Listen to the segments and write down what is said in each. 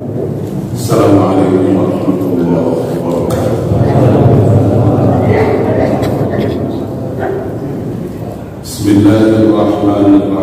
السلام عليكم ورحمة الله وبركاته. بسم الله الرحمن الرحيم.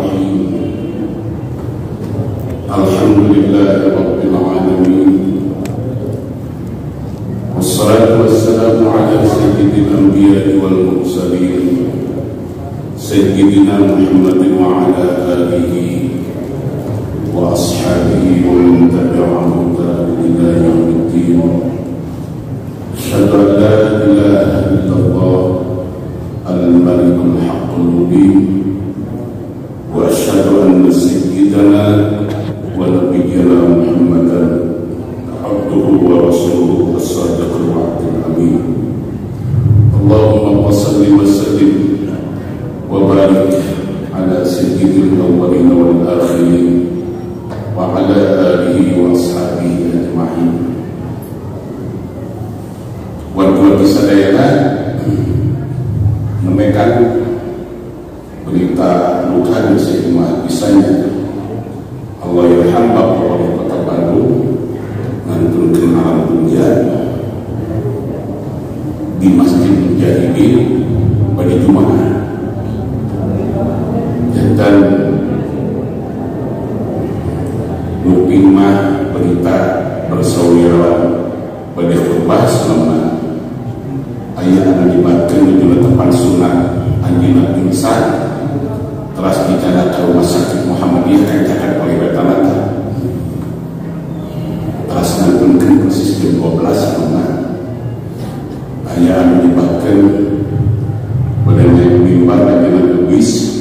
Yang dibacakan pada mimbar anjina lubis teras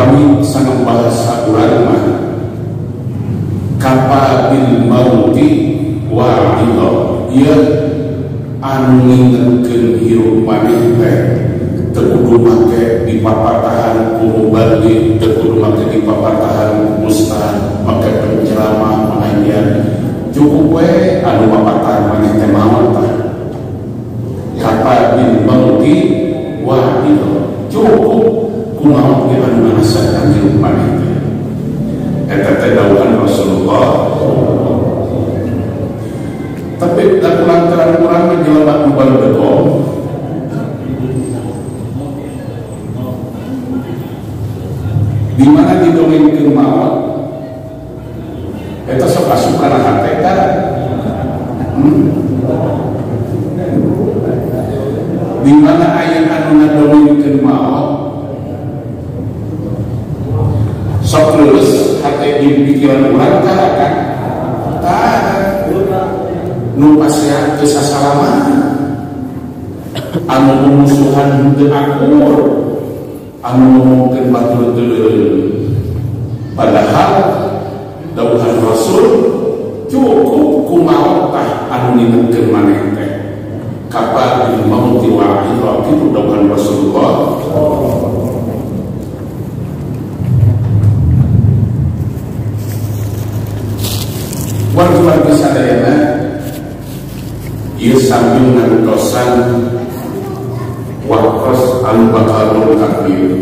upami sangat balas sakurang mah kapal bil mauti wa ilah ia anu ngingetkeun hirup maneh teh kudu make di papatahan ku teu kudu make di papatahan mustahil make pencerama pengajian. Cukup we anu papatahan maneh teh maot tah kapal bil mauti wa ilah cukup. Anu ngarasakeun hirup maneh teh eta teh dawuhan Rasulullah. Tapi dan lantaran kurang menjelma kembali betul di mana didongengkeun maut eta sok asupan hate kan hmm? di mana aya anu ngadongengkeun maut sok lulus hati di pikiran orang kan tak nu pasnya kesasalaman anu memusuhan henteu akur anu ngomongkeun batul padahal dauhan Rasul cukup ku anu ningetkeun maneh teh kapan mauti wa itu dawuhan Rasulullah Warga sadayana Ia sambil ngantosan Wakos al-bakarul takbir.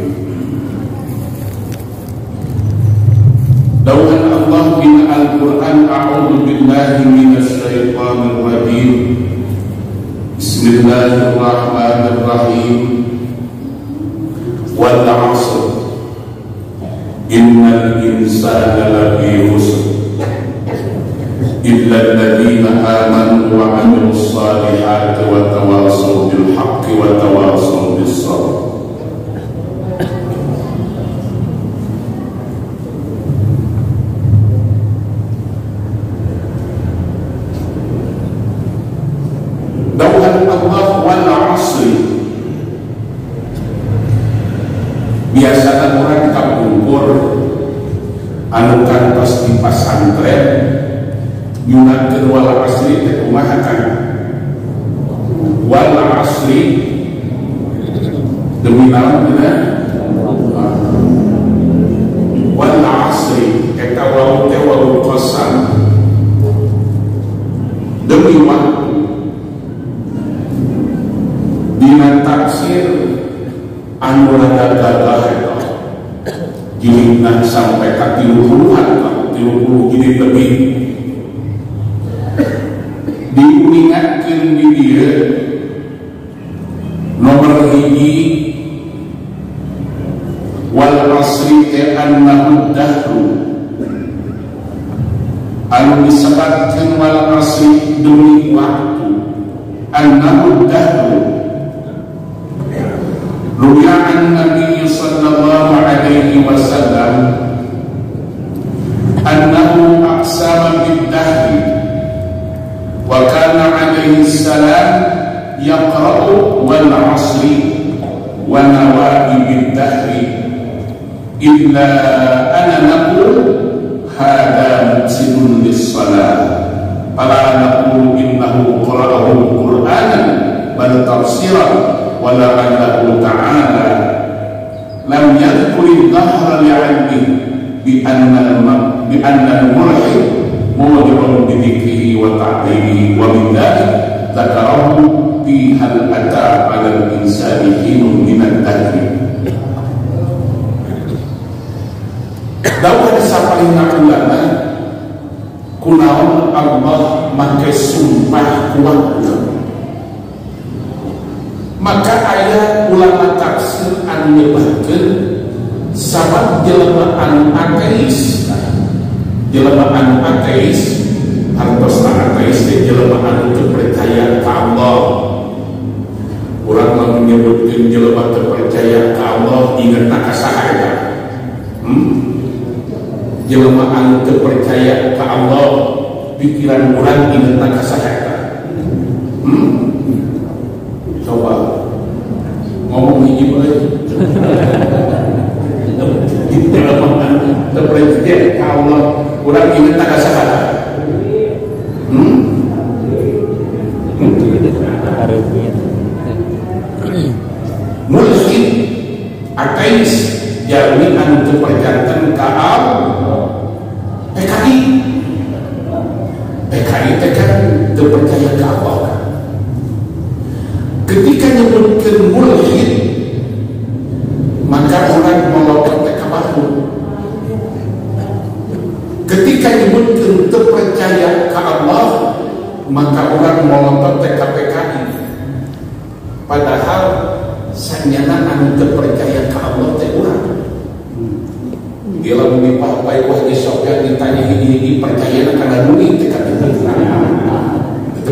Dauhan Allah bin Al-Quran A'udhu billahi minas syaitanir rajim. Bismillahirrahmanirrahim. Wal 'asr Innal insana lafi khusr إلا الذين آمنوا وعملوا الصالحات وتواصوا بالحق وتواصوا بالصبر Dauhan Allah wal asri Biasanya orang kapungkur Anu kantos di pasantren Yunakeun wal asri kumaha kan Wal asri. Demi naon kita وكان عليه السلام يقرأ والعصر ونوائب الدهر إلا أنا نقول هذا مفسد للصلاة فلا نقول إنه قرأه قرآنا بل تفسيرا ولعله تعالى لم يذكر الظهر لعلمه بأن بأن الملحد موجب بذكره وتعظيمه ومن ذلك ذكره في هل أتى على الإنسان حين من الدهر Dawa disampaikan ulama kunaon Allah make sumpah kuat maka ayat ulama tafsir anu nyebutkeun sabab jelema anu ateis jelema anu ateis hartos ateis teh jelema anu percaya ka Allah urang mah menyebutkeun jelema teu percaya ka Allah ingat ka saha eta hmm? jelema anu teu percaya ka Allah pikiran urang ingat ka saha eta hmm? coba. Ngomong hiji bae jelema anu Allah urang ingat ka saha hmm? mulhid ateis jalmi anu teu perjantan Allah PKI PKI teh kan teu percaya ka Allah. Ketika nyebutkeun mulhid maka orang melokot teh ka PKI padahal sanyana anu teu percaya ka Allah teh urang dia lalu dipapai wah besoknya ditanya ini ini percaya karena duit teh kata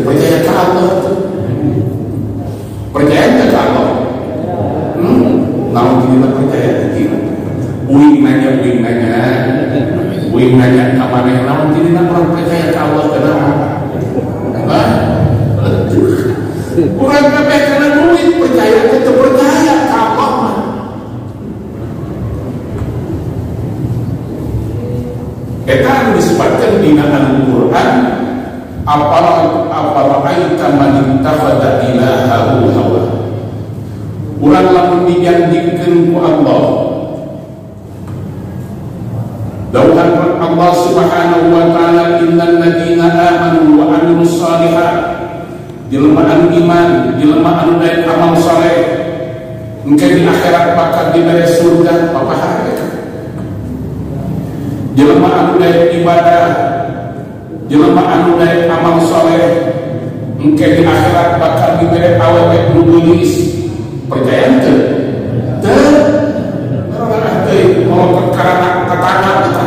percaya ka Allah percaya nggak ka Allah. Hmm? namun kita percaya tidak uing nanya uing nanya. Uing nanya ka maneh namun orang percaya ka Allah kenapa Kurang kabeh karena duit percaya kita percaya ka Allah mah. Eta anu disebutkan dina Al-Qur'an Afara'aita man ittakhadha ilahahu hawa? Urang lamun dijanjikeun ku Allah. Dauhan Allah Subhanahu wa taala innal ladzina amanu wa amilus shalihat jelmaan iman jelmaan baik amal saleh engke di akhirat bakal diberi surga apa harga? Jelmaan baik ibadah jelema anu daek amal soleh. Engke di akhirat bakal diberi awet nu percaya teu teu orang teh mau karena tetangga kita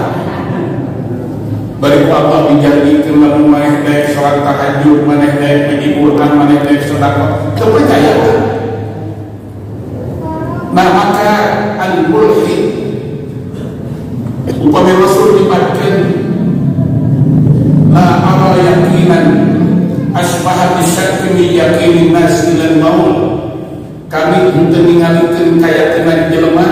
bari ku Allah dijanjikeun lamun maneh daek salat tahajud maneh daek ngaji Quran maneh daek sedekah percaya Nah maka al-mulhid upami Rasul dibatkan la ara yaqinan asbahat syakki min yaqinin nas ila maut kami henteu ningalikeun kaya kena jelema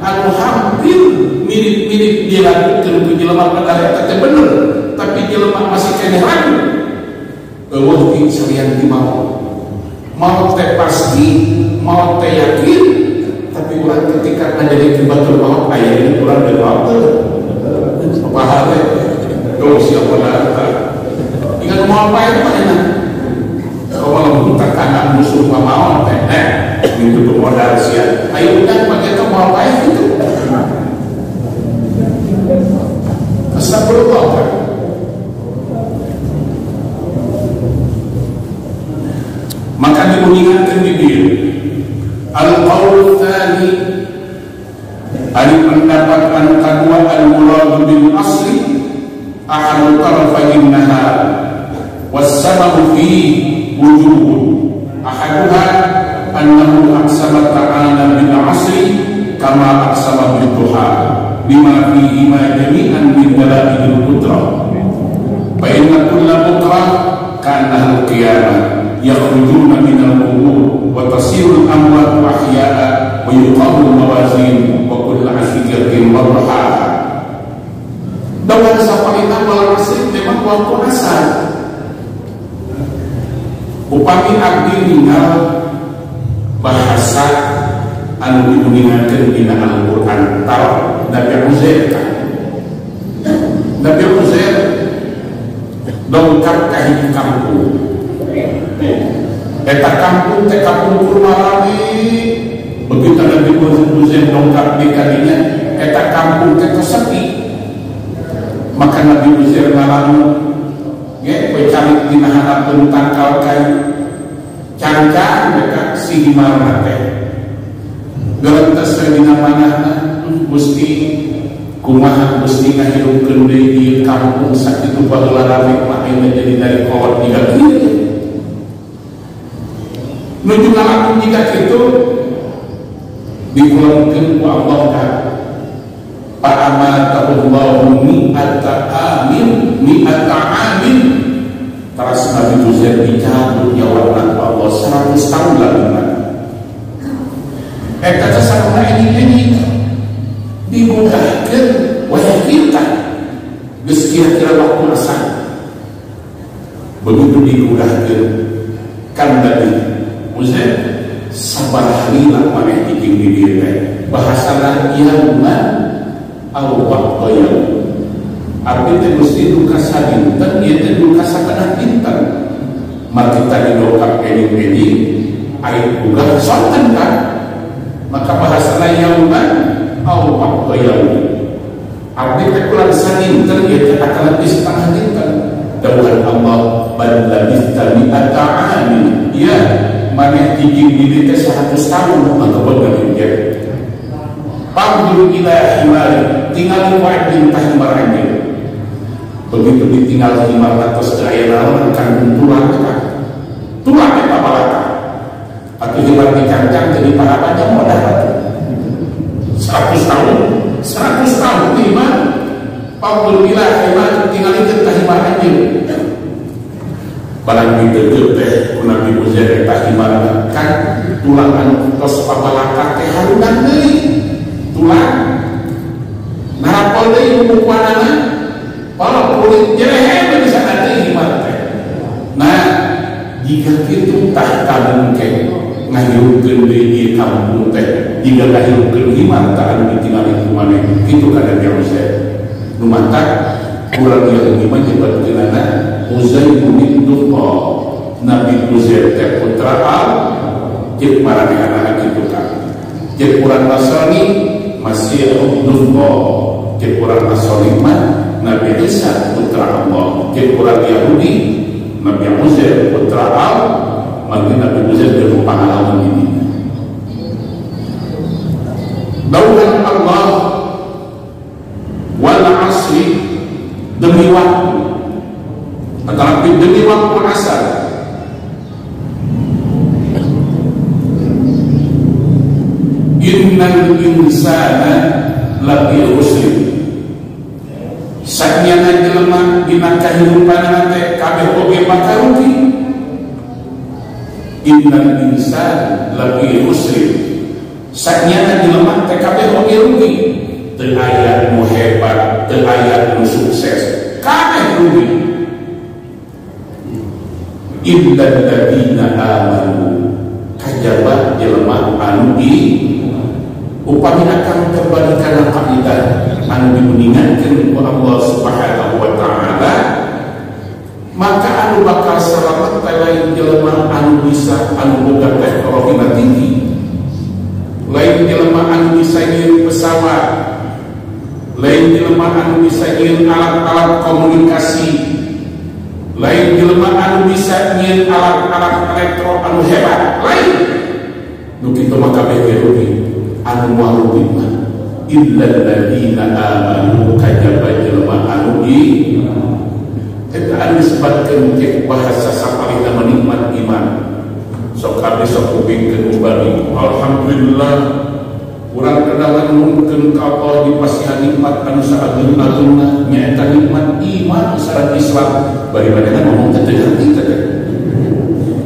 anu hampir mirip-mirip dilakukeun ku jelema padahal eta teh tapi jelema masih kene ragu eueuh salian di maut maut teh pasti maut teh yakin tapi urang ketika menjadi batul maut aya ini urang deui maut apa hal Tuh siapa datang? Ingat mau apa itu mana? Kalau mau terkadang musuh mau teh, eh, itu tuh modal sih. Ayo udah pakai itu mau apa itu? Astagfirullah kan? Maka diingatkan di dia. Al-Qawl Thani. Ada pendapat kedua Al-Murad bin Asli ahadu tarafai nahar wasababu fi wujuh ahaduha annahu aqsama ta'ala bil asri kama aqsama bil duha. Bima fihi ma jami'an min dalailil qudrah. Fa inna kulla bukra kana al qiyamah yakhrujuna min al qubur wa tasiru al amwat ahya'a wa yuqamu al mawazin wa kullu sapalina wal asri memang waktu asal. Upami abdi ninggal bahasa anu diuningakeun dina Al-Qur'an tar Nabi Uzair. Nabi Uzair dongkap ka hiji kampung. Eta kampung teh kampung rame. Begitu Nabi Uzair dongkap di kadinya, eta kampung teh sepi maka Nabi Uzir ngalamu ya kue cari di nahana tangkal kayu cangkang mereka si himar teh? Gelantas di mana mesti kumaha mesti ngahirupkeun deui di kampung sakitu baheula rame mah jadi dari kolot tiga. kieu nuju ngalamun jika kitu dikulangkeun ku Allah kan Fa'amatahullahu mi'ata amin mi'ata amin. Terus Nabi Juzair dicabut nyawa Allah 100 tahun lagi Eh kata sarana ini ini dimudahkan wajah kita Geus kira-kira waktu asal. Begitu dimudahkan Kan Nabi Juzair sabar halila maneh iking di diri bahasa yaman au waqtayan arti teh mesti duka sadinten ieu teh duka sakana dinten maka kita didokap edi-edi air buka sonten kan maka bahasana yauman au waqtayan arti teh kulan sadinten ieu teh akan lebih setengah dinten. Dawuhan Allah bal labista mi'ata amin. Ya maneh tijing diri teh 100 tahun maka bener Panggil ila himari Tinggal wajib tah himar anjir Begitu ditinggal himar atas gaya naon kan tulang kan Tulang apa balata Atau himar dikancang jadi para baca modal. Seratus tahun Seratus tahun himar Panggil ila himar Tinggal tah himar anjir Barang ditegur teh. Nabi Uzair tah himar kan Tulang anu tos pabalaka teh. Harunan deui tulang. Narapol deui bukuanana pala kulit jerehe bisa nanti gimana teh? Jika itu tak tabung ke ngahirupkan di kampung teh. Jika ngahirupkan iman tak ada ditinggal itu mana itu kadang yang saya rumah tak kurang yang iman jebat kenana Uzair bin Dukho Nabi Uzair teh putra al cek para anak kan cek kurang Nasrani masih Dukho cek kurang Nasrani mah Nabi Isa putra Allah. Cek kurang Yahudi Nabi Uzair putra al maka Nabi Musa dari pengalaman ini Dauhan Allah wal asri demi waktu tetapi demi waktu asar innal insana lafi khusr saknya jelema dina kahirupan nanti kabeh oge bakal rugi. Innal insan lagi muslim saknya jelema TKP oke rugi. Teu aya nu hebat teu aya nu sukses kabeh rugi illa alladziina amanu. Kajaba jelema anu di upami akan kembali kana kaidah anu dimuningankeun ku Allah Subhanahu wa taala maka anu bakal selamat lain jelema anu bisa anu boga teknologi tinggi lain jelema anu bisa nyiru pesawat. Lain jelema anu bisa nyiru alat-alat komunikasi lain jelema anu bisa nyiru alat-alat elektro anu hebat. Lain. Nu kitu maka rugi anu moal rugi mah. Illa alladziina amanu kajaba jelema anu iman kita ada disebutkan cek bahasa sapari nama nikmat iman. Sok abdi sok kupingkan ubari Alhamdulillah kurang kedalan mungkin kapal di pasihan nikmat anu sa'adun agungna nyata nikmat iman syarat Islam. Bari badangan ngomong tete hati tete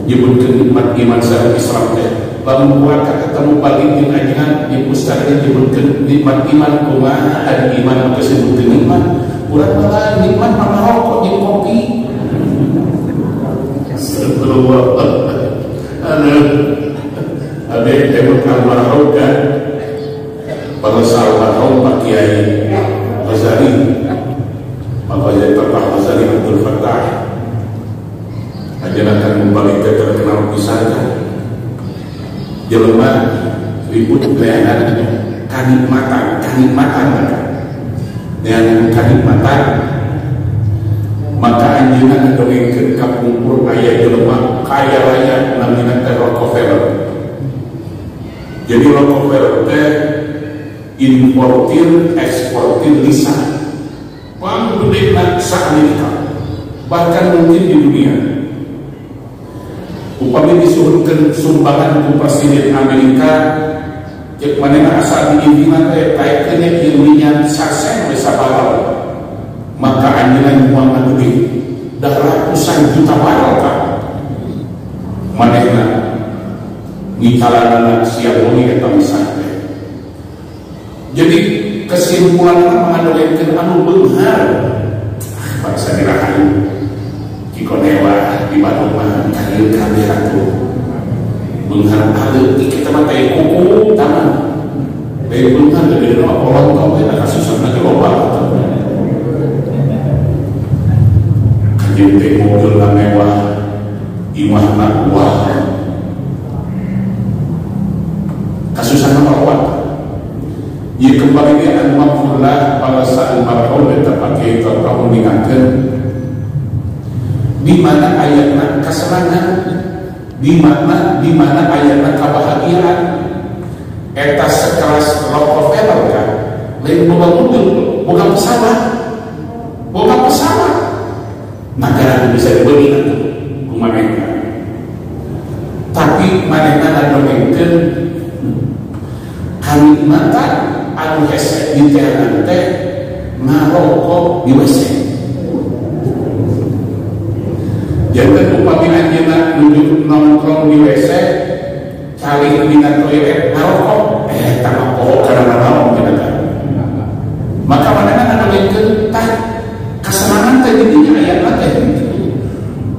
nyebutkan nikmat iman syarat Islam teh. Lalu puaka ketemu pagi di ajian di pustaka nyebutkan nikmat iman. Kumaha ada iman kesebutkan nikmat. Kurang malah nikmat mana rokok jadi kopi. Astagfirullah ada ada yang kamar roda pada sahabat kaum Pak Kiai Ghazali. Maka jadi Bapak Ghazali Abdul Fattah. Akan kembali ke terkenal pisahnya jelema ribut bayanan kanikmatan kanikmatan. Dengan kanikmatan maka anjingan dongengkeun ka pungkur aya jelema kaya raya namina teh Rockefeller. Jadi Rockefeller teh importir eksportir lisan paling gede sa Amerika bahkan mungkin di dunia. Upami disuruhkan sumbangan ku presiden Amerika cek mana asal diintinan teh kayaknya ilminya saksen bisa balal maka anjuran Muhammad duit dah ratusan juta balal kan manehna ngitalan siap wengi eta misalnya jadi kesimpulan mengandalkan anu beunghar bangsa dirahayu Kikonewa di Bandung mah kahil kabeh atuh beunghar aleutik kita mah teh kuku taman teh beunghar gede nama kolot kau eta kasusan nanti loba kanjeng teh mobil mewah. Imahna wah kasusan nama kuat Ya kembali dia an mafullah pada saat marhum kita pakai tahun mengingatkan di mana ayatnya kesenangan di mana di mana ayatnya kebahagiaan. Eta sekelas Rockefeller kan? Lain boga mobil boga pesawat boga pesawat. Negara bisa dibeli nanti kumaneka tapi mereka ada mungkin kanikmatan anu hese di tenan teh ngarokok di WC jadi upami anjeunna nuju nongkrong di WC cari dina toilet ngarokok eh tama oh karena naon kita maka mana kan ada yang tah? Kesenangan teh didinya aya teh.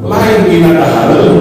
Lain dina dahareun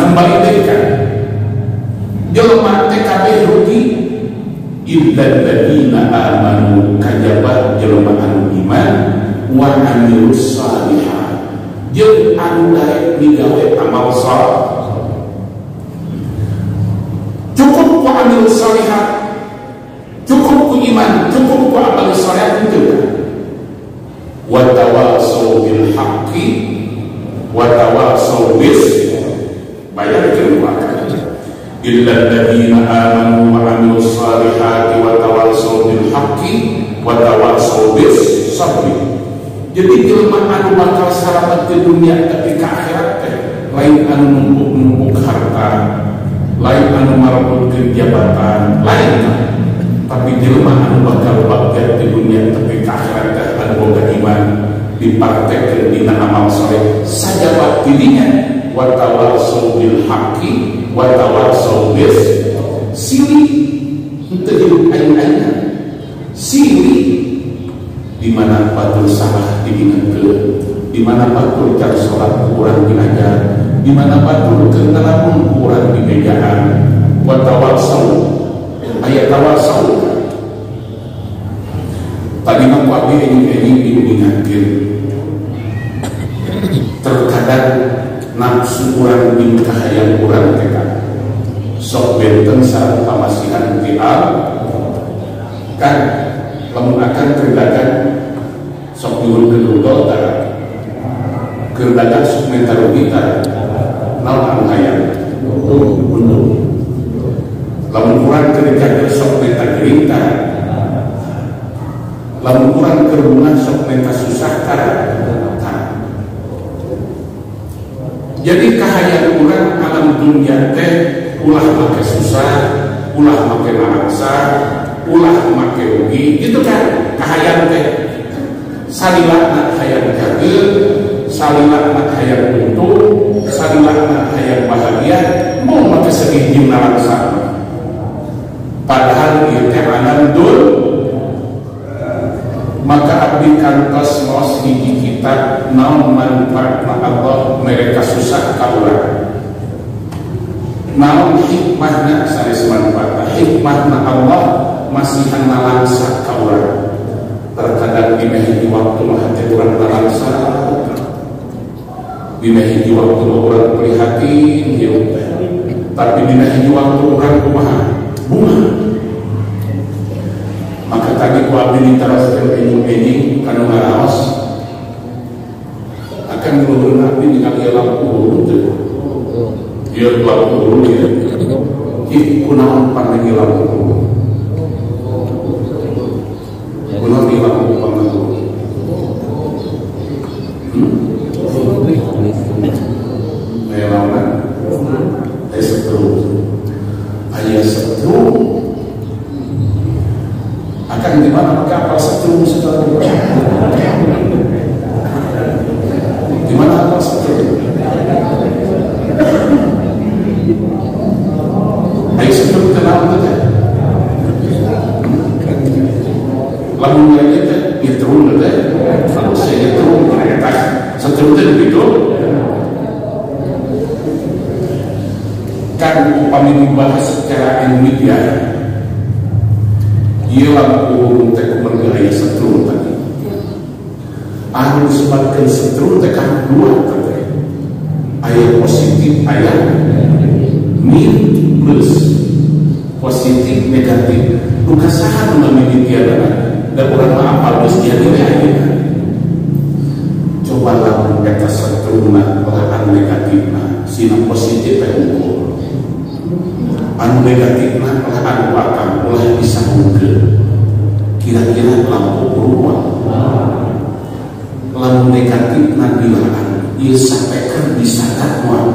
kembali deh kan jelma TKB rugi. Illa ladina amanu kajabat jelma anu iman wa amilus salihah jeung anu daek digawe amal saleh cukup ku amil salihat cukup ku iman cukup ku amal salihat itu wa tawasau bil haqqi wa tawasau bis bayar kedua illa alladziina amanu wa amilus salihati wa tawasau bil haqqi wa tawasau bis sabri. Jadi jelma anu bakal selamat di dunia tapi ke akhirat teh lain anu numpuk-numpuk harta lain anu merebutkan jabatan lain tapi jelma anu bakal bagian di dunia tapi ke akhirat teh anu boga iman dipraktekkan dina amal soleh saja bak dirinya wa bil haqqi wa tawasau bis sili hidup aing-aingan sili di mana batul salah diingatkan di mana batul car sholat kurang diajar di mana batul kendalamun kurang di mejaan wa tawasau ayat tawasau tadi nak wabi ini ini diingatkan terkadang nafsu kurang bin kahayang kurang teka sok benten sarang pamasihan di kan lamun akan kerdakan sok diurut kedudol tara kerdakan sok mentarugi tara naon hayang untung lamun kurang kerdakan sok mentagiring tara lamun kurang kerungan sok menta susah tara jadi kahayang kurang alam dunia teh ulah make susah ulah make marangsa ulah make rugi. Gitu kan kahayang teh. Salilah nak hayang jagel salilah nak hayang untung salilah nak hayang bahagia mau make sedih jimna langsa padahal ieu teh anandul maka abdi kantos maos hiji kitab naon manfaat Allah mereka susah kaulah naon hikmahna sanes manfaat hikmahna Allah masih nalangsa kaulah terkadang di hiji waktu mah hati kurang nalangsa di hiji waktu orang prihatin hidup tapi di hiji waktu orang kumaha bunga maka tadi ku abdi diteraskan enjing-enjing kanu ngaraos akan ngeluhur abdi ningali lampu hulu teh ieu lampu ya ih kunaon pandangi lampu kunaon lampu nama kapal setrum setelah di mana kapal setrum baik setrum kenal itu teh lamun lagi teh kalau saya nyetrum ternyata setrum begitu kan upami dibahas secara ilmiah ialah Sebabkan seterusnya Tekan dua Ayat positif Ayat min plus positif negatif. Bukan sahat memiliki tiada dan orang apa plus dia tidak coba lakukan kata setruna lahan negatifnya sina positif yang ukur anu negatifnya lahan wakam ulah bisa mungkin kira-kira lampu berubah lampu negatifnya dilahan ia sampaikan bisa dakwah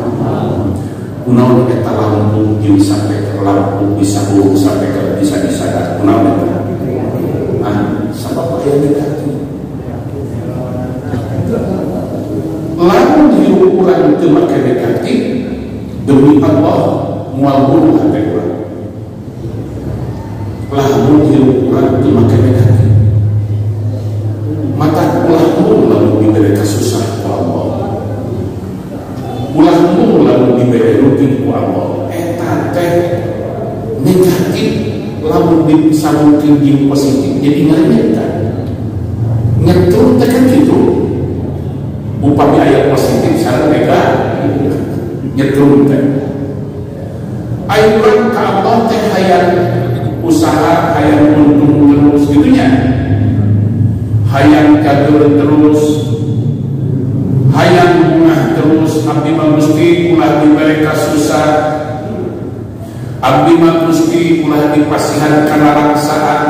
kunaon eta lampu jeung sampai ke lampu bisa buruk sampai ke bisa disadar kunaon eta ah sabab aya negatif lamun hirup urang teu make negatif demi Allah moal bunuh hati urang lamun hirup urang negatif mata diberi kasusah ku Allah. Ulah mun lamun rutin ku Allah. Eta teh negatif lamun disambungkeun jeung positif jadi ngarenyetan nyetur teh kan gitu. Upami ayat positif sareng negatif nyetur teh. Ayuran ka Allah teh hayang usaha hayang untung terus gitunya. Hayang kadur terus hayang bunga terus abdi mah gusti ulah diberi kasusah abdi mah gusti ulah dipasihan kana raksaan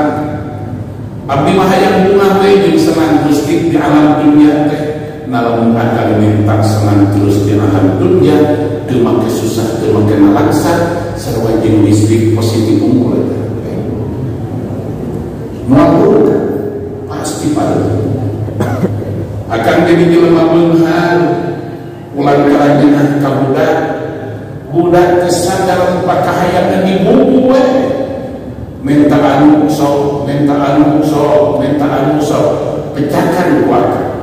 abdi mah hayang bunga we jeung senang gusti di alam dunia teh. Nalamun akan minta senang terus di alam dunia. Teu make susah teu make nalaksa sarua jeung positif unggul. Mual pasti pada akan jadi jelema beunghar ulang karajana ka budak. Budak kesadar pakahayana di buku we minta anu sok minta anu sok minta anu sok pecahkan keluarga.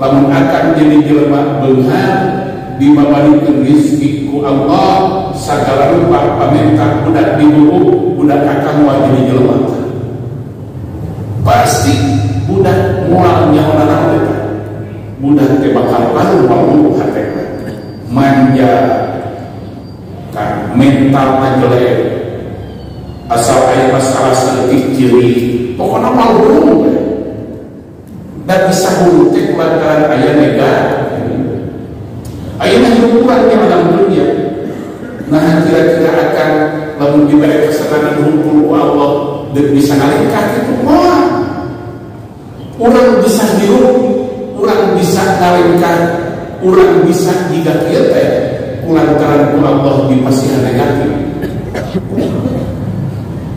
Lamun akan jadi jelema beunghar dibabalikeun rezeki ku Allah sagala rupa paminta budak di budak akang wa jadi jelema. Pasti budak mual nyawa naon teh bakal baru walu hatena manja. Kan mental jelek asal aya masalah sedikit ciri pokoknya malu dan bisa hulu teh kulantaran aya nega aya hiburan di dalam dunia. Nah kira-kira akan lamun diberi kesenangan hukum. Allah dan bisa ngalingkah itu. Wah. Orang bisa hirup orang bisa ngalingkah orang bisa jika kita kulantaran ku Allah di pasihan negatif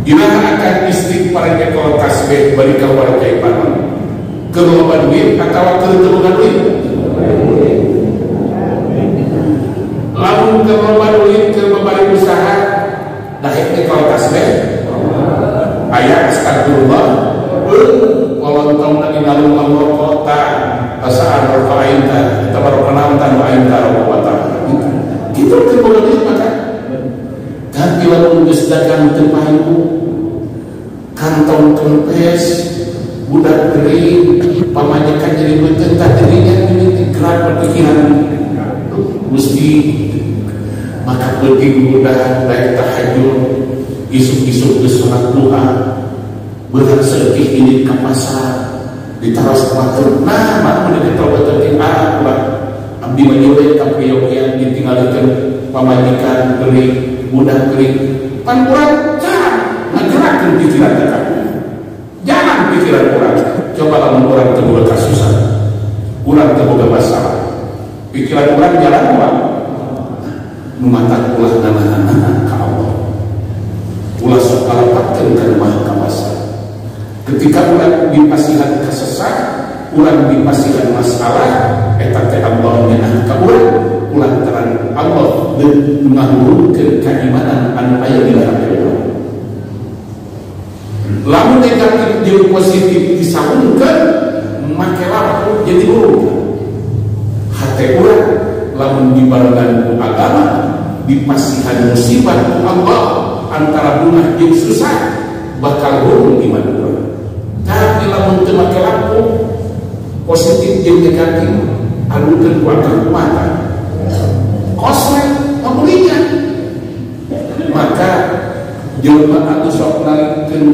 Gimana akan ke kalau tasbih bari ka warga ibadah ke loba duit atau ke teu duit? Lamun ke loba duit ke babari usaha. Ke kalau tasbih. Ayat astagfirullah walau tahu lagi lalu Allah kota asal rafa'inta tabarokana tan wa'inta rabbata gitu kan boleh maka tapi lalu dagang teu kantong kempes budak kering pamajikan jadi tak dirinya ini gerak berpikiran. Mesti maka penting budak baik tahajud isuk-isuk geus salat duha. Berat sedikit ini ke pasar ditaras kuatur nah mak mun betul di arah ulah abdi menyulit tapi yokian ditinggalkan. Pamajikan kering budak kering pan kurang jangan ngegerakkan pikiran kita. Jangan pikiran kurang. Coba lamun orang terbuka kasusan kurang terbuka masalah pikiran kurang jalan kurang. Numata ulah nana-nana ka Allah ulah sok kalapatkeun ka rumah ka pasar ketika ulang dipasihan kesesat ulang dipasihan masalah eta Allah nyeunah ka urang menurunkan keimanan anu aya di dalam Allah lamun negatif jeung positif disambungkan make lampu jadi buruk. Hati orang lamun dibarengan agama dipasihan musibah Allah antara bunga jeung susah bakal burung iman tapi lamun teu make lampu positif jeung negatif alukeun ku akal mata kosmet pemulinya maka jelma anu sok nalikeun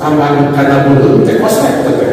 taman kana mulut teh kosmet teh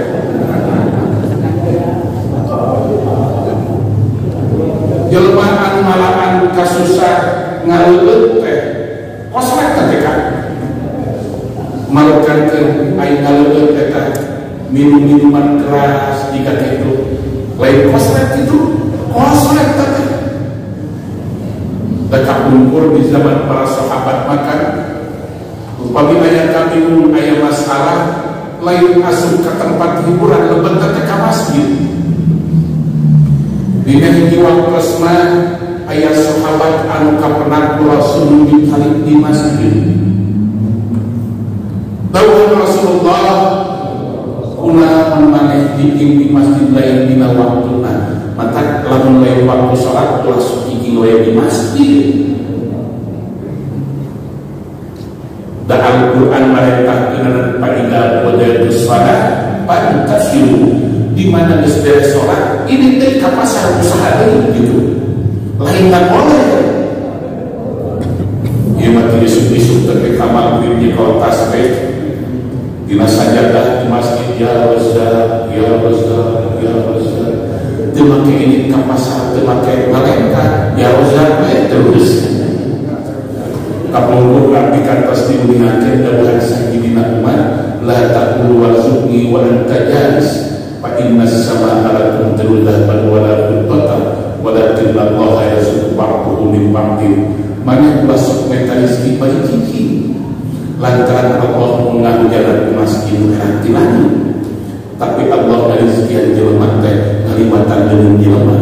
ngaliwatan jeung jelema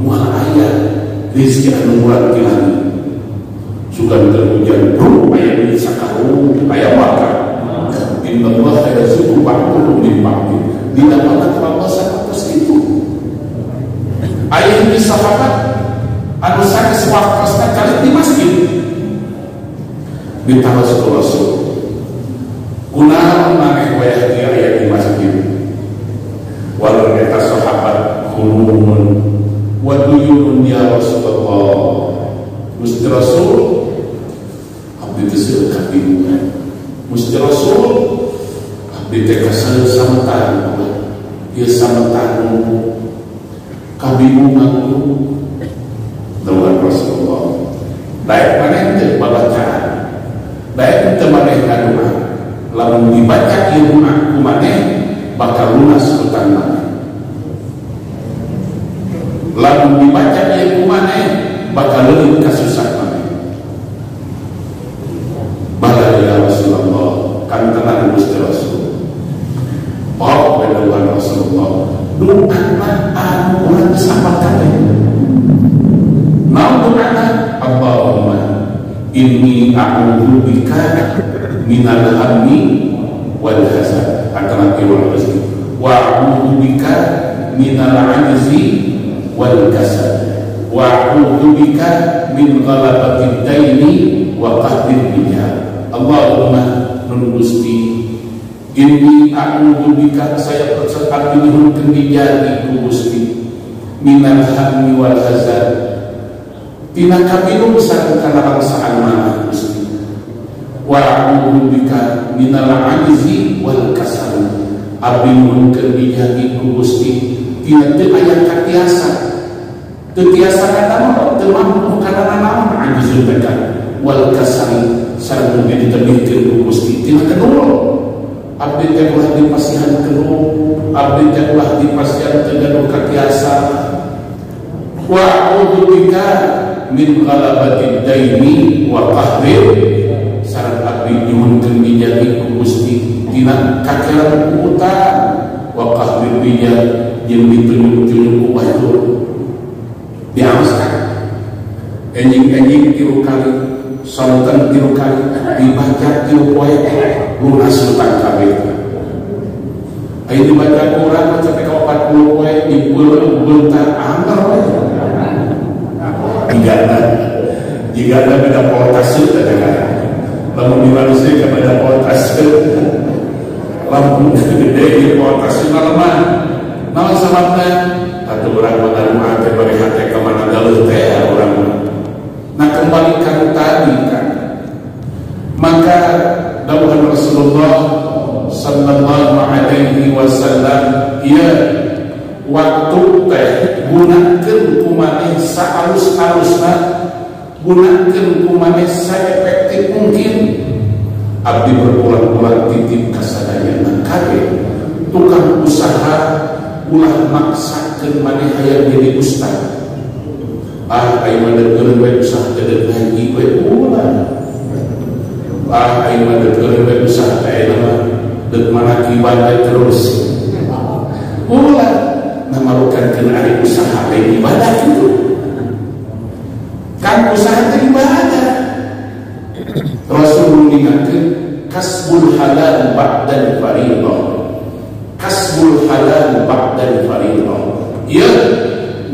moal aya rezeki anu murah ti langit suka terhujan bro ayah ini sakaru ayah makan. Inna Allah ada suku min ba'din bila mana Allah sangat itu ayah ini sahabat anu sakit sewaktu kali di masjid. Di tawas Rasul kunaon maneh wayah di ayah di masjid. Walau hulumun wa duyunun ya Rasulullah Gusti Rasul abdi teu kabingungan Gusti Rasul abdi teh kasal sametan ieu sametan kabingungan dengan Rasulullah. Daek maneh teu babacaan daek teu maneh ngadua lamun dibaca ieu ku maneh bakal lunas hutang lamun dibaca ieu ku maneh bakal lebih kasusah maneh bala ya Rasulullah kan tenang Gusti Rasul. Oh, benar Rasulullah. Doa anu urang sahabat kabeh Naon doana Allahumma inni a'udzu bika minal hammi wal hazan. Antara wal hazan wa a'udzu bika minal ajzi wal kasal wa a'udzu bika min ghalabatid daini wa qahdil Allahumma nun Gusti inni a'udzu bika saya percepat dinuhunkeun dijadi ku Gusti. Minal hammi wal hazan. Tina kabinung sareng kana bangsaan mana Gusti. Wa a'udzu bika minal ajzi wal kasal. Abdi nuhunkeun dijadi ku Gusti. Tina teu aya katiasa kata teu mampu kana naon ajzun tekan wal kasal sareng ditebihkeun ku Gusti tina kedua abdi teh ulah dipasihan kenuh abdi teh ulah dipasihan tegaduh katiasa wa bika min ghalabatid daini wa qahril sareng abdi nyuhunkeun dijadi ku Gusti tina kakeran utang wa qahril rijal jeung ditunjuk-tunjuk ku batur diamaskan enjing-enjing tilu kali sonten tilu kali dibaca tilu poe lunas utang kabeh Ayo dibaca Quran sampai ke 40 poe di bulan bentar angker Tiga Jika ada beda poltase kadang-kadang Lalu di manusia kepada poltase Lampu gede di poltase malaman Nama sebabnya Atau orang mana teh teh orang Nah kembalikan tadi kan. Maka Dawuhan Rasulullah sallallahu alaihi wasallam ya waktu teh gunakan kumaneh saalus-alusna gunakan kumaneh efektif mungkin. Abdi berbulan-bulan titip kasadayana kabe tukang usaha ulah maksakeun maneh hayang jadi ustaz ah ayo mandeur we usaha teu ngaji we ulah ah ayo mandeur we usaha teh nama. Dek mana ibadah terus. Ulah memalukan kena ada usaha dan ibadah itu kan usaha itu ibadah Rasul mengingatkan kasbul halal ba'dal faridah kasbul halal ba'dal faridah ya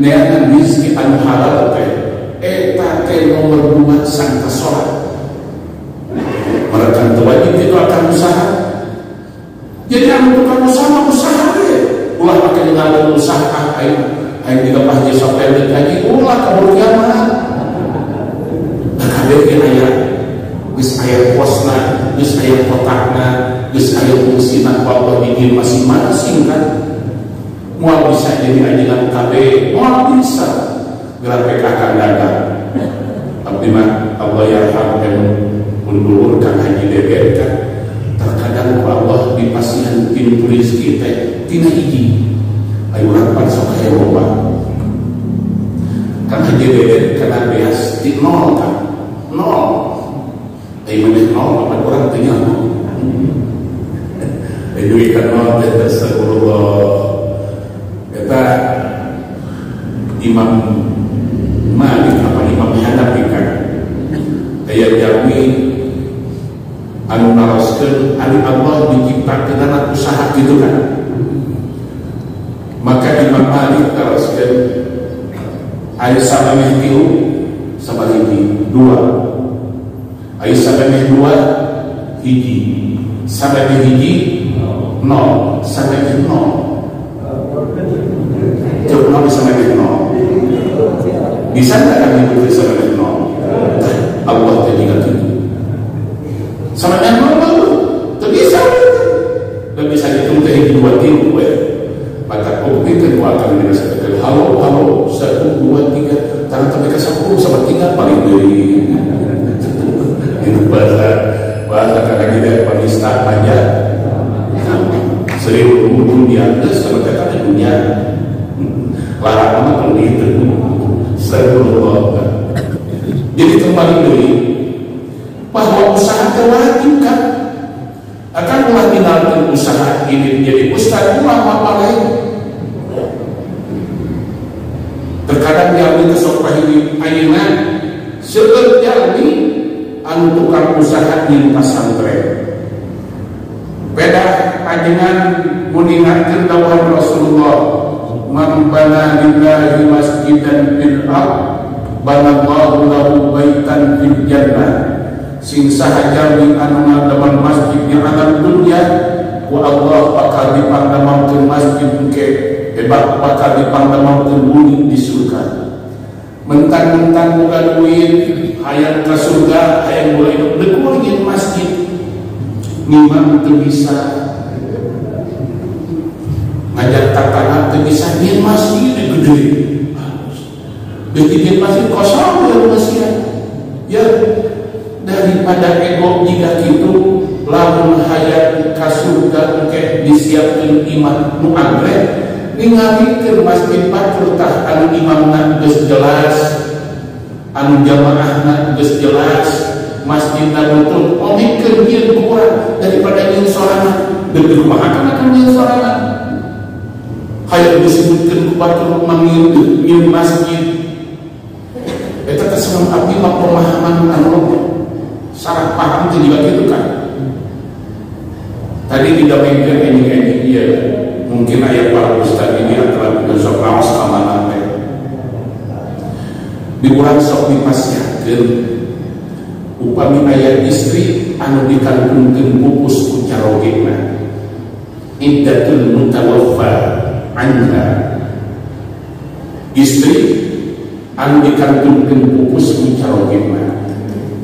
neangan rizki anu halal teh eta teh nomor dua sangka sholat mereka wajib itu akan usaha jadi yang tukang usaha usaha ya. Ulah pakai dengan usaha ayo ayo tidak pasti sampai lagi ulah kabur kiamat. Ada yang ayat Gus ayat posna, gus ayat kotakna, gus ayat fungsina bapak bikin masing-masing kan. Mual bisa jadi ajaran KB, mual bisa. Gerak PKK dagang. Tapi mah Allah ya dan mundurkan haji DPR kan. Terkadang ku Allah di pasian pintu rizki teh tina hiji ayo rapan sok aya loba kan haji kana beas di nol kan. Nol. Ayo meneh nol apa kurang teu nyaho ayo duit kan nol teh astagfirullah eta Imam Malik apa Imam Hanafi kan aya jami anu naroskeun anu Allah diciptakeun anak usaha gitu kan. Maka Imam Malik naroskeun aya sabameh tilu sabahiji dua. Aya sabameh dua hiji. Sabameh hiji nol. Sabameh nol Nol bisa sabameh nol bisa nggak kami berdiri sabameh nol Allah tadi gitu sama yang normal tuh bisa dan bisa dihitung dari dua tiga gue maka gua akan merasa kecil halo halo satu dua tiga tangan sampai ke sepuluh sama tiga paling dari itu bahasa bahasa kakak kita penista aja seribu dunia itu sama kata dunia amat kalau gitu seribu jadi kembali dari bahwa usaha terwajibkan akan tinggalkan usaha ini menjadi ustaz ulang apa lain terkadang diambil ke sopah ini ayunan sekerjani anu tukang usaha di pesantren beda ajengan mengingatkan dawuhan Rasulullah man bana lillahi masjidan bil ard banallahu lahu baitan fil jannah. Sing sahajami anu ngademan masjid di alam dunia ku Allah bakal dipandamakeun masjid ke hebat bakal dipandamakeun bumi di surga. Mentang-mentang bukan duit hayang ke surga hayang mulai hidup masjid ngimam itu bisa ngajak tatana itu bisa di masjid di gede di masjid kosong ya masjid ya daripada ego jika itu lamun hayat kasurga ke disiapkan iman. Nu anggrek ningalikeun masjid batur tah anu imamna geus jelas anu jamaahna geus jelas masjid nutut omikeun ieu kurang daripada nyeun sorangan deuk rumah akan akan nyeun sorangan hayat disebutkeun ku batur mangieu masjid. Eta teh pemahaman anu. Salah paham itu juga gitu kan? Tadi tidak mungkin ini iya. Mungkin ayat para ustaz ini adalah sok rawas keamanan di bulan sok dipasyakan upami ayat istri anu dikandungkan pupus kucarogena iddatul mutawaffa anha istri anu dikandungkan pupus kucarogena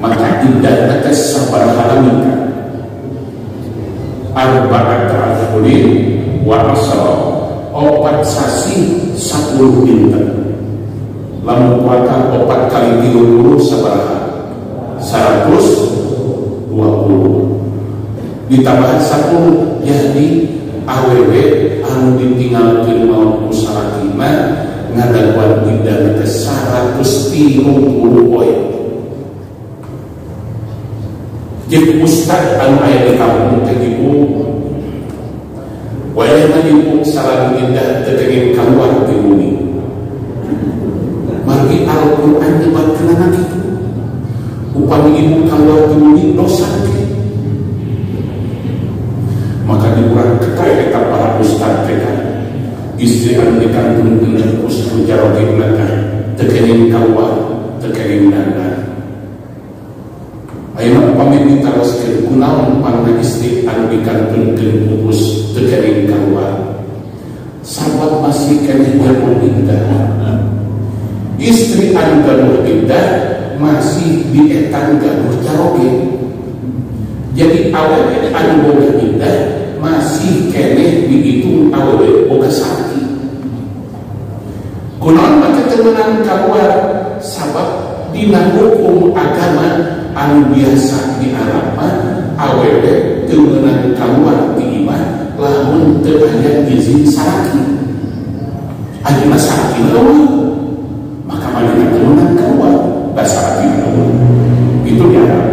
maka iddah atas sabar halamika arba'at ashhurin wa asra. Opat sasi sepuluh dinten lamun puasa opat kali tiga puluh sabaraha seratus dua puluh. Ditambah satu jadi aww anu ditinggalkan mau usahatima ngadaguan tidak ke seratus tiga puluh poin jadi ustad anu ayat di kampung teh ibu wayahna ibu salah indah tetengin keluar di bumi. Margi Al-Quran dibatkan anak itu upami ibu keluar di bumi dosa ketai eta para teh istri anu dikandung dengan ustad jarokin nakah tekenin keluar tekenin nanda Ayo pamit ditaroskeun kunaon panna istri anu dikantungkeun pupus teu kering keluar. Sahabat masih keneh gaduh indah. Istri gaduh indah masih dietan gaduh caroge. Jadi awewe anu boga indah masih keneh dihitung awewe boga sakti. Kunaon make temenan keluar sabab dina hukum agama anu biasa di Arab awewe temenan keluar di iman lamun teu aya izin saraki ayeuna saraki lawan maka mana temenan keluar saraki lawan itu di Arab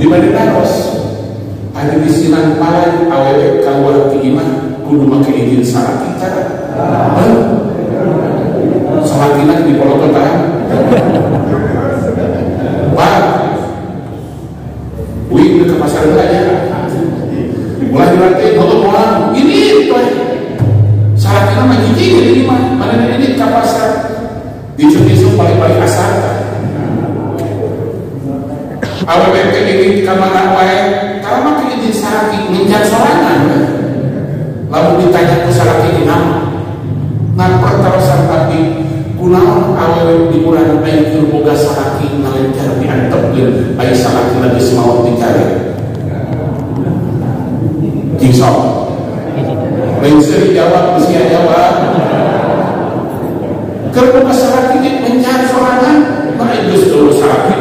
di Madinaros ada di sinan palan awewe keluar di iman kudu make izin saraki cara Salakina di Pulau Kota? Pak Wih ke pasar belanja Mulai dilatih Kalau orang Ini itu Salakina mah jijik ini mah Mana ini ke pasar? Dicu-dicu paling-paling asal AWBP ini ke mana wae Kalau mah salaki Minjak sorangan Lalu ditanya ke salaki ini nama Nah pertarusan tapi kunaon awewe di aing keur boga salaki ngalencar diantepkeun aya salaki lagi semawat dicari? Lain seri jawab geus jawab. Keur boga salaki di mencar sorangan mah geus dulu salaki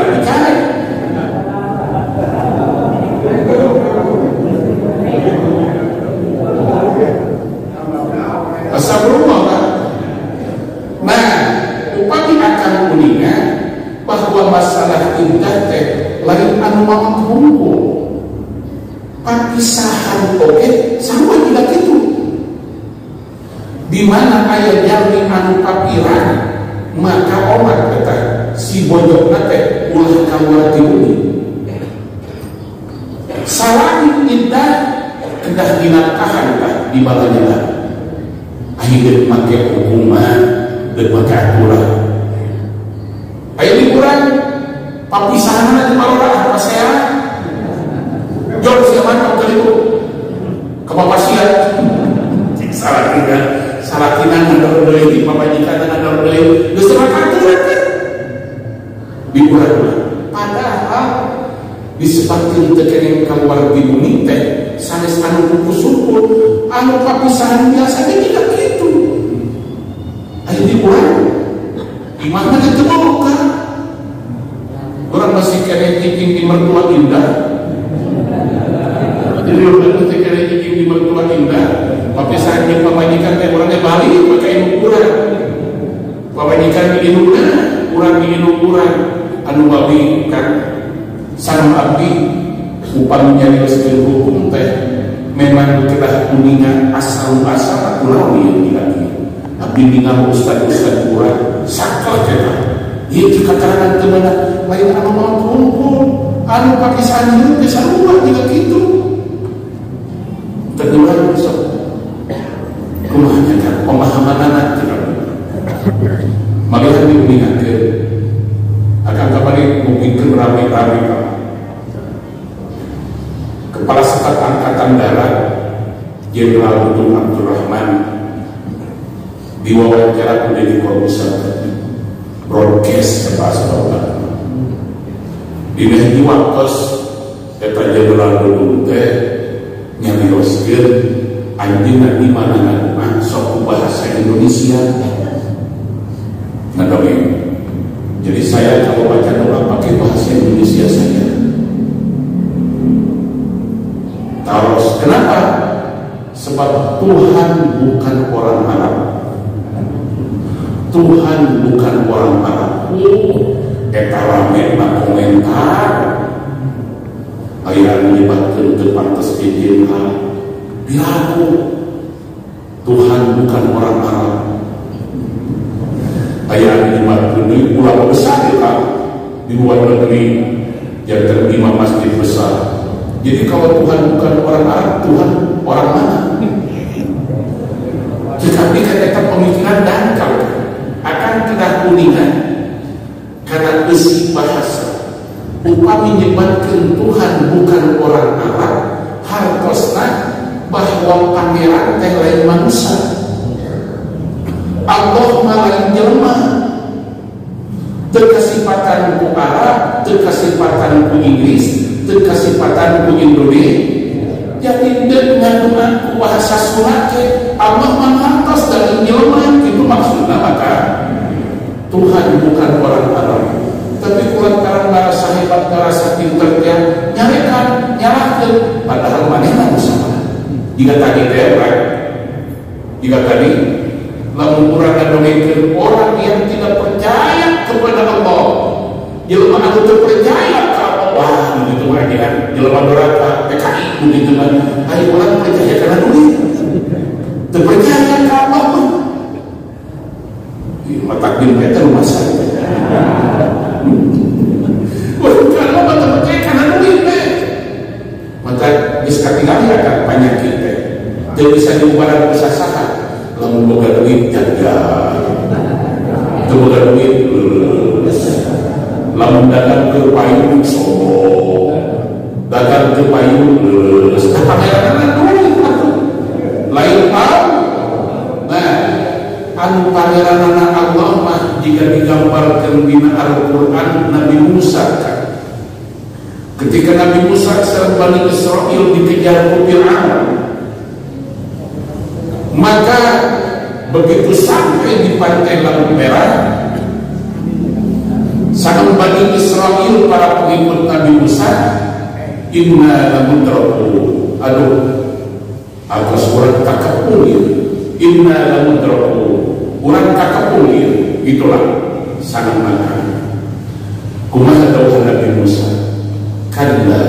teguran besok. Kumahnya kan pemahaman anak tidak kami mengingatkan akan kembali mungkin rame-rame Kepala Staf Angkatan Darat Jenderal Dudung Abdurrahman diwawancara di Korbusa broadcast ke Pak di Mehdi Waktos Eta Jenderal Dudung teh nyarioskeun anjing di mana sok bahasa Indonesia nah jadi saya kalau baca doa pakai bahasa Indonesia saja terus kenapa sebab Tuhan bukan orang Arab Tuhan bukan orang Arab eta rame nak komentar ayah menyebabkan terpantas izin bilaku Tuhan bukan orang Arab ayah menyebabkan ini ulama besar ya di luar negeri yang terima masjid besar jadi kalau Tuhan bukan orang Arab Tuhan orang mana tetapi kata pemikiran dangkal akan tidak kuningan karena besi bahasa upami menyebabkan Tuhan bukan orang Arab hartosna bahwa pangeran teh lain manusia Allah malah jelma terkasipatan ku Arab terkasipatan ku Inggris terkasipatan ku Indonesia jadi dengan bahasa surat Allah menghartos dan jelma itu maksudnya maka Tuhan bukan orang Arab tapi kurang karang merasa hebat merasa pinter dia nyarikan nyalahkan padahal mana sama jika tadi daerah jika tadi lamun kurang orang yang tidak percaya kepada Allah. Jelema anu teu percaya ka Allah begitu mah kan jelema doraka PKI begitu kan ayo orang percaya karena duit teu percaya ka Allah mata takdim itu rumah saya kalau mata percaya karena duit maka bisa tinggal ya kan banyak kita jadi diubah bisa sah lamun boga duit jaga itu boga duit lamun dagang ke payung sombong. Dagang ke payung apa pangeran duit lain tahu nah anu pangeran anak Allah mah jika digambarkan di Al-Quran Nabi Musa ketika Nabi Musa serta Bani Israel dikejar ke Fir'aun maka begitu sampai di pantai Laut Merah sang Bani Israel para pengikut Nabi Musa inna lamudraku aduh atas orang takapul inna lamudraku orang takapul itulah sangat makan kumaha dawuh Nabi Musa? Kalla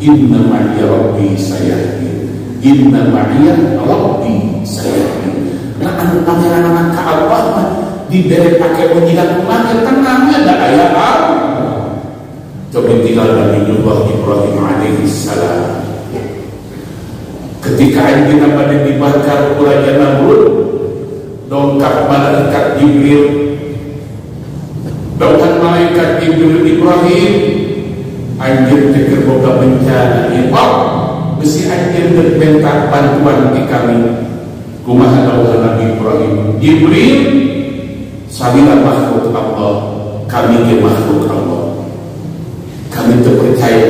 inna ma'iya rabbi sayahdi inna ma'iya rabbi sayahdi nah anu pangeran anak ka Allah mah diberi pakai penjilat kumaha tenangnya ada Allah coba tinggal Nabi Allah Ibrahim alaihi salam. Ketika anjing pada dibakar Raja Namrud dongkap malaikat Jibril. Dongkap malaikat Jibril Ibrahim. Anjir teker boga bencana ibab besi anjir berbentak bantuan di kami. Kumaha dawuh Nabi Ibrahim Jibril sabila makhluk Allah kami ke makhluk Allah. Kami terpercaya.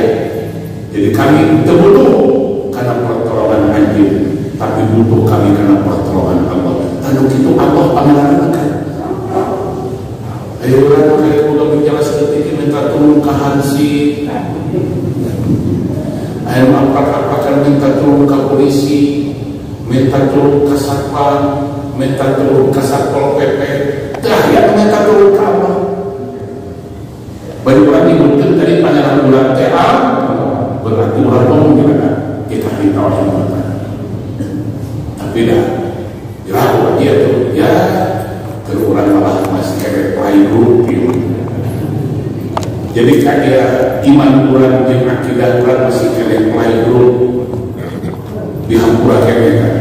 Jadi kami terbunuh karena pertolongan anjir tapi butuh kami karena pertolongan Allah. Lalu itu Allah pangeran akan ayo orang kaya udah bicara sedetik minta turun ke Ayo apa-apa minta turun ke polisi minta turun ke satpam minta turun ke satpol pp ya minta turun ke Allah bagi orang yang tadi pangeran bulan TA berarti ngomong gimana kita minta orang tapi dah diraku dia tuh. Ya keluaran malah masih kayak payung gitu jadi kayak iman kurang yang akidah kurang masih kalian mulai dulu dihampura kayak kan?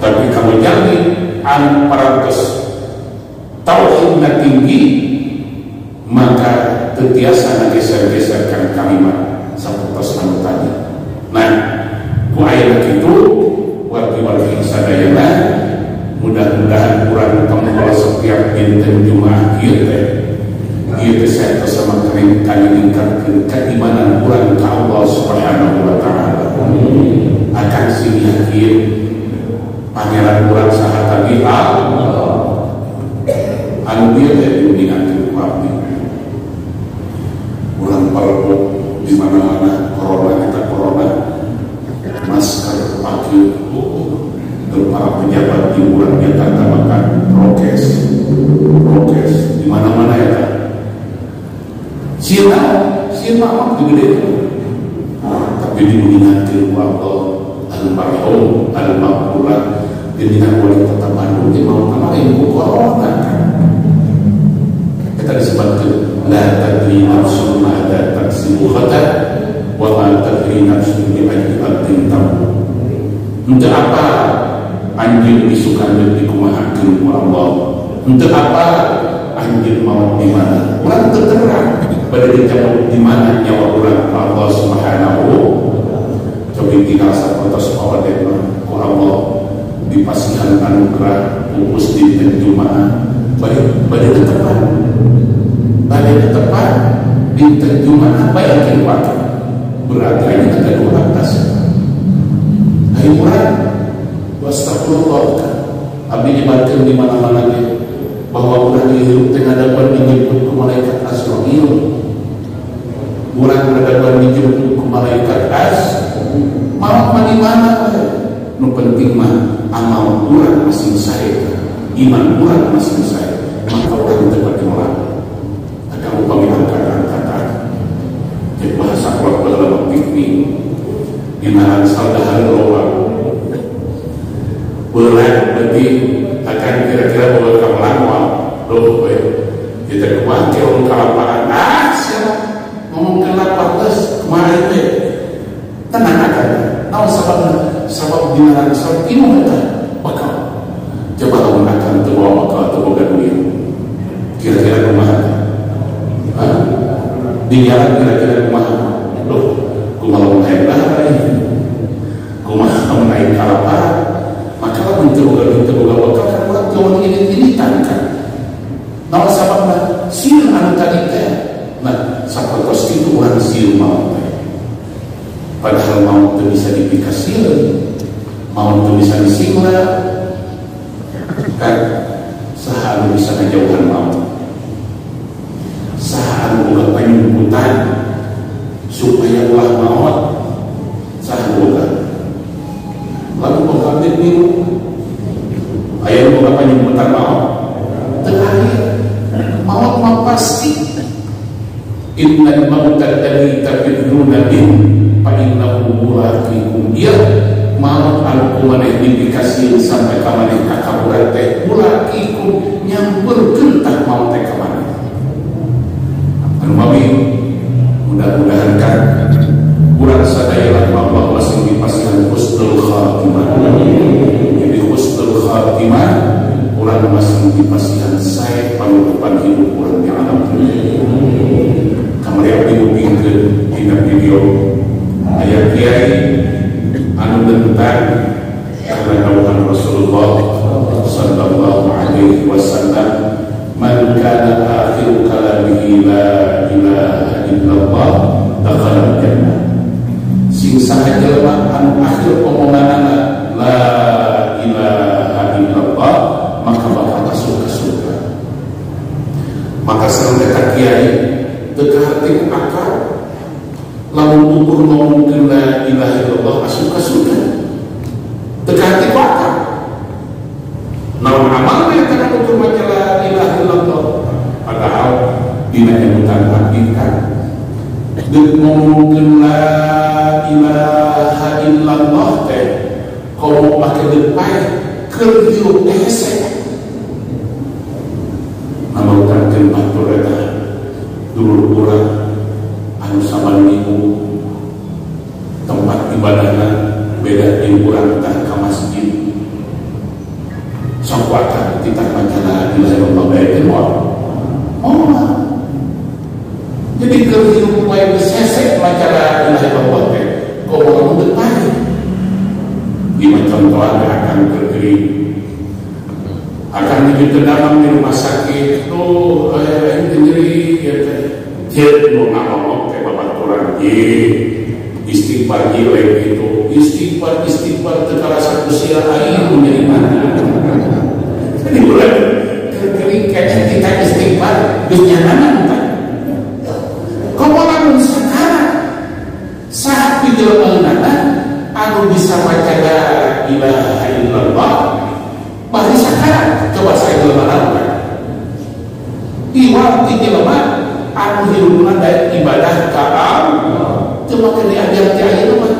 Tapi kamu jamin an parantos tauhidnya tinggi maka tetiasa geser-geserkan kalimat saputos anu tadi. Nah ku itu wargi-wargi sadayana mudah-mudahan kurang tempat setiap dinten ieu teh ieu teh saya sama kali ningkatkeun keimanan kurang ke Allah Subhanahu wa taala. Akan sing yakin pangeran kurang saha tadi Allah. Anu dia teh diuningakeun ku abdi palpo di mana-mana corona kita corona masker pakai untuk para pejabat di bulan Jakarta makan prokes prokes di mana-mana ya kan sila sila mah gede tapi diingatkan Allah al-marhum al-maghfurah dengan wali kota Bandung dia mau kemarin bu corona kita disebutkan la tadri nafsun ma ada taksibu khata wa ma tadri nafsun bi ayyi ardin tamut untuk apa anjing disukan dan dikumahakan ku Allah? Untuk apa anjing mau di mana? Orang terterang pada dijawab di mana nyawa orang Allah subhanahu coba tinggal sapotos bahwa dia ku Allah dipasihan anugerah pupus di Jumat pada pada tepat pada tepat di Jumat bayangkan waktu berarti ini ada dua atas. Hai murad Wastagfirullah Abdi nyebarkan di mana-mana bahwa orang hidup tengah dapat dijemput ke malaikat Asra'il Orang dapat dijemput ke malaikat As Mau di mana? Nu penting mah amal orang masing saya. Iman orang masing saya. Maka orang dapat dimulai Ada upami angkatan-angkatan Jadi bahasa kuat dalam piknik Inaran saldahan roa Berat berarti sallallahu alaihi wasallam man kana akhiru kalamihi la ilaha illallah jannah sing jelema akhir omonganna la ilaha illallah maka bakal masuk ke maka sareng eta kiai akal lamun ukur la ilaha illallah masuk ke namun amal yang kana ukur maca la ilaha illallah padahal dina nyebutan hakikat Dek ngomongkeun la ilaha illallah teh kalau pakai depan hirup hese nama utangkeun batur eta dulu kuburan anu sama minggu tempat ibadahnya beda di kurang sangkuatan kita mancana di lahir Allah baik oh jadi kehidupan yang sesek mancana di lahir Allah kau mau depan lima contohnya akan kekering akan begitu dalam di rumah sakit. Itu eh, sendiri ya. Jadi mau ngomong bapak turun di istighfar gile gitu istighfar istighfar tegara satu sia air menjadi mana jadi bulan kekering kayaknya kita istighfar bukan kau mau sekarang? Saat di dalam anu bisa baca la ilaha illallah. Bari sekarang coba saya jelema lakukan di waktu jelema anu hidup dari ibadah ka Allah coba kena ajar ti ayeuna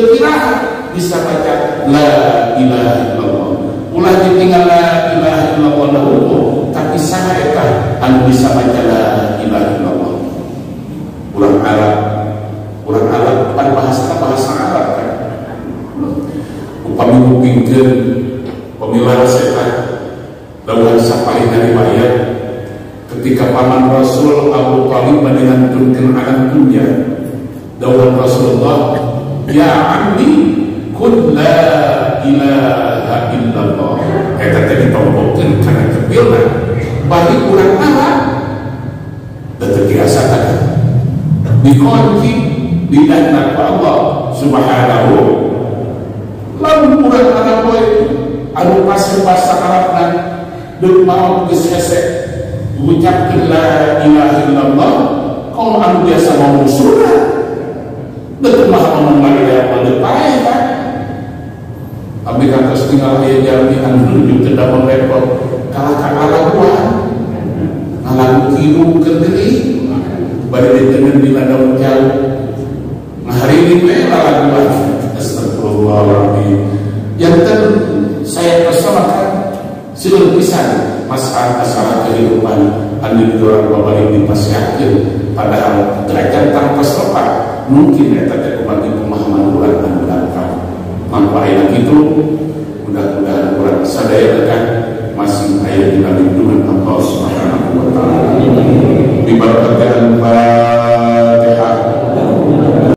dekiraha bisa baca la ilaha illallah. Ulah ditinggal la ilaha illallah dahulu tapi sana eta anu bisa baca la ilaha illallah? Ulang Arab ulang Arab pada bahasa bahasa Arab kan? Upami ngupingkeun pemilah setan lawan sapari dari mayat ketika paman Rasul Abu Talib menentukan anak dunia dawan Rasulullah ya. Ammi kun la ilaha illallah. Eta teh ditombokeun kana kepilna bagi urang Arab dan terbiasa tadi biqolki bidanna Allah subhanahu. Lalu kurang anak boy anu pasir bahasa Arabna dan mau geus hese ucapkeun la ilaha illallah kalau anu biasa ngomong surga betul mah ngomong ilaha illallah pae kan Abi kata setengah aya jalmi anu nuju teu dapat repot. Kalah ka alaguan alagu kiru kenderi. Bari dengan bila daun jauh nah hari ini me alaguan astagfirullahaladzim. Yang ter saya persoalkan seluruh pisan masalah-masalah kehidupan anu orang babari dipasihakeun padahal derajat tanpa sopan mungkin ya terjadi bagi pemahaman kurang dan kamu tanpa ayat itu mudah-mudahan kurang sadaya akan masih ayat di dalam atau Allah Subhanahu wa taala diberkati Pak.